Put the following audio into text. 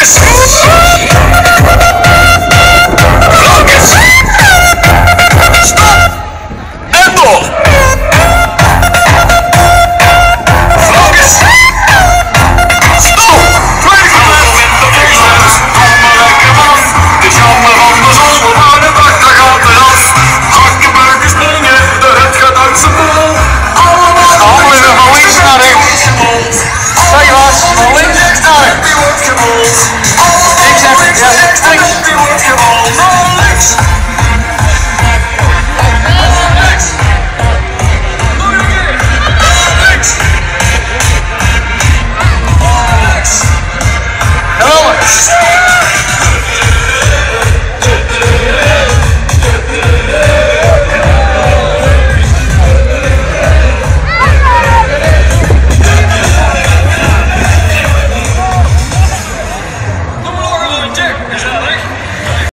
Yes! Yeah.